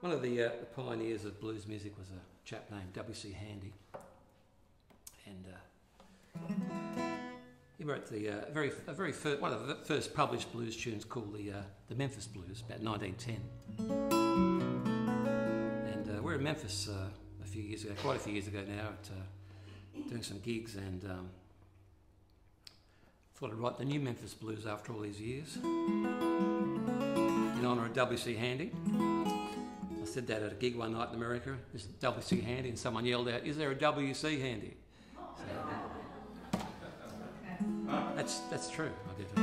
One of the, uh, the pioneers of blues music was a chap named W.C. Handy, and uh, he wrote the uh, very, a very first, one of the first published blues tunes called the uh, the Memphis Blues, about 1910. And uh, we're in Memphis uh, a few years ago, quite a few years ago now, at, doing some gigs, and um, thought I'd write the new Memphis Blues after all these years in honour of W.C. Handy. Said that at a gig one night in America. This is W.C. Handy, and someone yelled out, "Is there a W.C. Handy?" So, that's that's true. I did.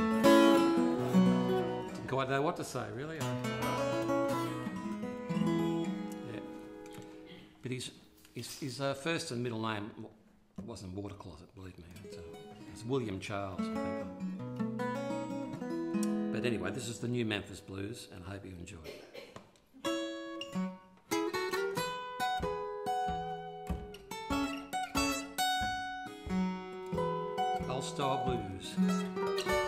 Didn't quite know what to say, really. Yeah. But his his, his uh, first and middle name wasn't Water Closet, believe me. It's, uh, it's William Charles, I think. But anyway, this is the new Memphis Blues, and I hope you enjoy it. All Star Blues.